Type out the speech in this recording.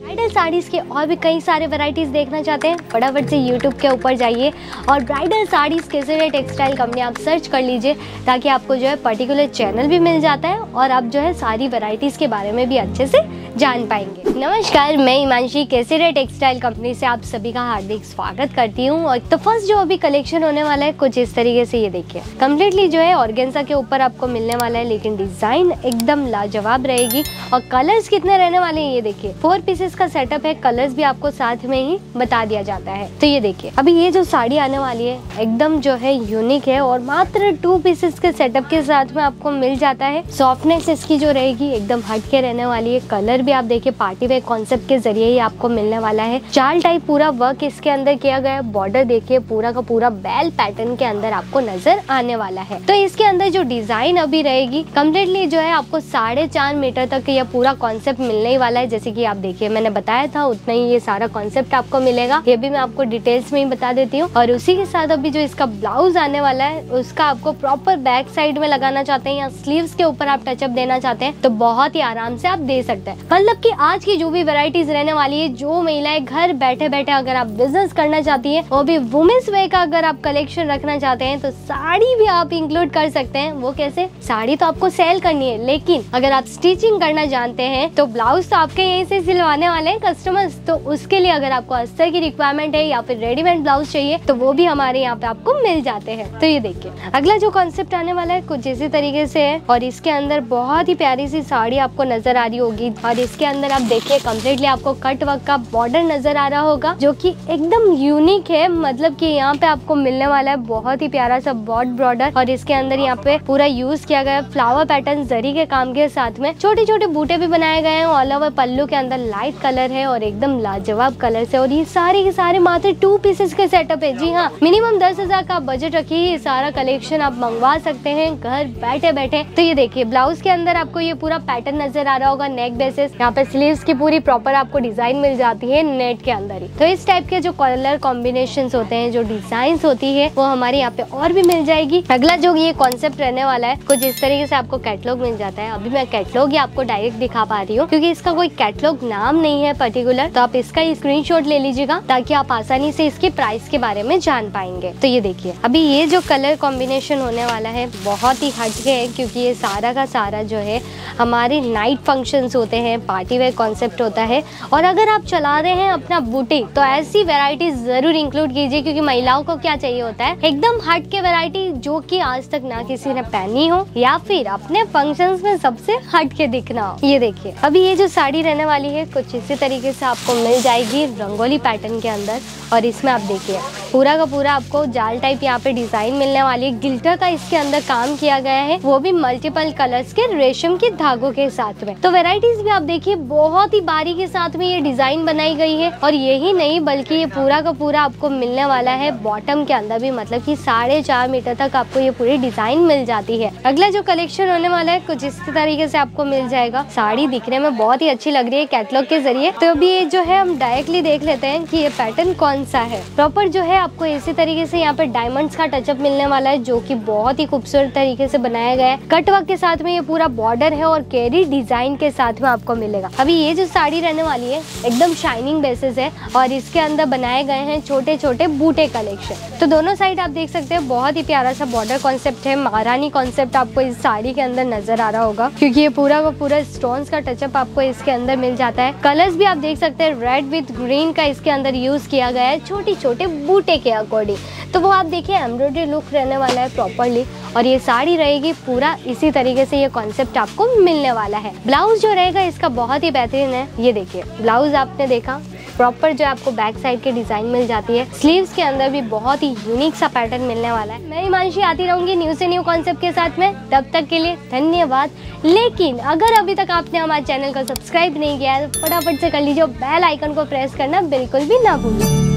Bridal saris के और भी कई सारे वैरायटीज़ देखना चाहते हैं, फटाफट से यूट्यूब के ऊपर जाइए और ब्राइडल साड़ीज़ के ज़रिए टेक्सटाइल कंपनी आप सर्च कर लीजिए ताकि आपको जो है पर्टिकुलर चैनल भी मिल जाता है और आप जो है सारी वैरायटीज़ के बारे में भी अच्छे से जान पाएँगे। नमस्कार, मैं हिमांशी केसरिया टेक्सटाइल कंपनी से आप सभी का हार्दिक स्वागत करती हूँ। और तो फ़र्स्ट जो अभी कलेक्शन होने वाला है, कुछ इस तरीके से ये देखिए। कम्प्लीटली जो है ऑर्गेन्जा के ऊपर आपको मिलने वाला है, लेकिन डिज़ाइन एकदम लाजवाब रहेगी। और कलर्स कितने रहने वाले हैं, ये देखिए। फोर पीसेस का सेटअप है कलर्स भी आपको साथ में ही बता दिया जाता है। तो ये देखिए, अभी ये जो साड़ी आने वाली है, एकदम जो है यूनिक है और मात्र टू पीसेस के सेटअप के साथ में आपको मिल जाता है। सॉफ्टनेस इसकी जो रहेगी, एकदम हटके रहने वाली है कलर भी आप देखिए पार्टी वेयर कॉन्सेप्ट के ज़रिए ही आपको मिलने वाला है। चाल टाइप पूरा वर्क इसके अंदर किया गया है। बॉर्डर देखिए, पूरा का पूरा बेल पैटर्न के अंदर आपको नज़र आने वाला है। तो इसके अंदर जो डिज़ाइन अभी रहेगी कम्प्लीटली जो है आपको साढ़े चार मीटर तक यह पूरा कॉन्सेप्ट मिलने ही वाला है। जैसे कि आप देखिए, मैंने बताया था, उतना ही ये सारा कॉन्सेप्ट आपको मिलेगा। ये भी मैं आपको डिटेल्स में ही बता देती हूँ। और उसी के साथ अभी जो इसका ब्लाउज आने वाला है, उसका आपको प्रॉपर बैक साइड में लगाना चाहते हैं या स्लीव्स के ऊपर आप टचअप देना चाहते हैं तो बहुत ही आराम से आप दे सकते हैं। मतलब कि आज की जो भी वेराइटीज रहने वाली है, जो महिलाएँ घर बैठे बैठे अगर आप बिज़नेस करना चाहती है, वो भी वुमेन्स वे का अगर आप कलेक्शन रखना चाहते हैं तो साड़ी भी आप इंक्लूड कर सकते हैं। वो कैसे? साड़ी तो आपको सेल करनी है, लेकिन अगर आप स्टिचिंग करना जानते हैं तो ब्लाउज तो आपके यहीं से सिलवाने वाले हैं कस्टमर्स तो उसके लिए अगर आपको अस्तर की रिक्वायरमेंट है या फिर रेडीमेड ब्लाउज चाहिए तो वो भी हमारे यहाँ पे आपको मिल जाते हैं। तो ये देखिए, अगला जो कॉन्सेप्ट आने वाला है, कुछ इसी तरीके से है और इसके अंदर बहुत ही प्यारी सी साड़ी आपको नज़र आ रही होगी। और इसके अंदर आप देखिए कम्प्लीटली आपको कट वर्क का बॉर्डर नज़र आ रहा होगा, जो की एकदम यूनिक है। मतलब की यहाँ पे आपको मिलने वाला है बहुत ही प्यारा सा बॉर्ड बॉर्डर और इसके अंदर यहाँ पे पूरा यूज़ किया गया फ्लावर पैटर्न जरी के काम के साथ में। छोटे छोटे बूटे भी बनाए गए हैं ऑल ओवर पल्लू के अंदर लाइट कलर है और एकदम लाजवाब कलर से। और ये सारे के सारे मात्र टू पीसेस के सेटअप है। जी हाँ मिनिमम दस हज़ार का बजट रखिए ये सारा कलेक्शन आप मंगवा सकते हैं। घर बैठे बैठे तो ये देखिए ब्लाउज के अंदर आपको ये पूरा पैटर्न नज़र आ रहा होगा नेक बेसिस यहाँ पे स्लीव्स की पूरी प्रॉपर आपको डिज़ाइन मिल जाती है नेट के अंदर ही। तो इस टाइप के जो कलर कॉम्बिनेशन होते हैं, जो डिज़ाइन होती है, वो हमारे यहाँ पे और भी मिल जाएगी। अगला जो ये कॉन्सेप्ट रहने वाला है, कुछ इस तरीके से आपको कैटलॉग मिल जाता है। अभी मैं कैटलॉग ही आपको डायरेक्ट दिखा पा रही हूँ, क्योंकि इसका कोई कैटलॉग नाम नहीं है पर्टिकुलर तो आप इसका स्क्रीनशॉट ले लीजिएगा, ताकि आप आसानी से इसके प्राइस के बारे में जान पाएँगे। तो ये देखिए, अभी ये जो कलर कॉम्बिनेशन होने वाला है, बहुत ही हटके है, क्योंकि ये सारा का सारा जो है, हमारे नाइट फ़ंक्शंस होते हैं पार्टी वेयर कॉन्सेप्ट होता है। और अगर आप चला रहे हैं अपना बुटीक तो ऐसी वेराइटी ज़रूर इंक्लूड कीजिए, क्योंकि महिलाओं को क्या चाहिए होता है? एकदम हट के वेराइटी जो कि आज तक ना किसी ने पहनी हो, या फिर अपने फ़ंक्शंस में सबसे हट के दिखना हो। ये देखिए, अभी ये जो साड़ी रहने वाली है, कुछ इसी तरीके से आपको मिल जाएगी रंगोली पैटर्न के अंदर। और इसमें आप देखिए पूरा का पूरा आपको जाल टाइप यहाँ पे डिज़ाइन मिलने वाली है। गिल्टर का इसके अंदर काम किया गया है। वो भी मल्टीपल कलर्स के, रेशम के धागों के साथ में। तो वेराइटीज भी आप देखिए, बहुत ही बारी के साथ में ये डिज़ाइन बनाई गई है। और यही नहीं, बल्कि ये पूरा का पूरा आपको मिलने वाला है बॉटम के अंदर भी। मतलब की साढ़े चार मीटर तक आपको ये पूरी डिज़ाइन मिल जाती है। अगला जो कलेक्शन होने वाला है, कुछ इस तरीके से आपको मिल जाएगा। साड़ी दिखने में बहुत ही अच्छी लग रही है कैटलॉग के ज़रिए। तो अभी ये जो है, हम डायरेक्टली देख लेते हैं कि ये पैटर्न कौन सा है। प्रॉपर जो है आपको इसी तरीके से यहाँ पे डायमंड्स का टचअप मिलने वाला है, जो कि बहुत ही खूबसूरत तरीके से बनाया गया है। कट वर्क के साथ में ये पूरा बॉर्डर है और कैरी डिज़ाइन के साथ में आपको मिलेगा। अभी ये जो साड़ी रहने वाली है, एकदम शाइनिंग बेसिस है और इसके अंदर बनाए गए हैं छोटे छोटे बूटे कलेक्शन तो दोनों साइड आप देख सकते हैं, बहुत ही प्यारा सा बॉर्डर कॉन्सेप्ट है। महारानी कॉन्सेप्ट आपको इस साड़ी के अंदर नज़र आ रहा होगा, क्योंकि ये पूरा का पूरा स्टोन का टचअप आपको इसके अंदर मिल जाता है। कलर्स भी आप देख सकते हैं रेड विथ ग्रीन का इसके अंदर यूज़ किया गया है छोटी छोटे बूटे के अकॉर्डिंग तो वो आप देखिए एम्ब्रॉयडरी लुक रहने वाला है प्रॉपरली और ये साड़ी रहेगी पूरा, इसी तरीके से ये कॉन्सेप्ट आपको मिलने वाला है। ब्लाउज जो रहेगा, इसका बहुत ही बेहतरीन है। ये देखिए ब्लाउज आपने देखा। प्रॉपर जो आपको बैक साइड की डिज़ाइन मिल जाती है। स्लीव्स के अंदर भी बहुत ही यूनिक सा पैटर्न मिलने वाला है। मैं हिमांशी आती रहूँगी न्यू से न्यू कॉन्सेप्ट के साथ में। तब तक के लिए धन्यवाद। लेकिन अगर अभी तक आपने हमारे चैनल को सब्सक्राइब नहीं किया है तो फटाफट से कर लीजिए बेल आइकन को प्रेस करना बिल्कुल भी ना भूलिए।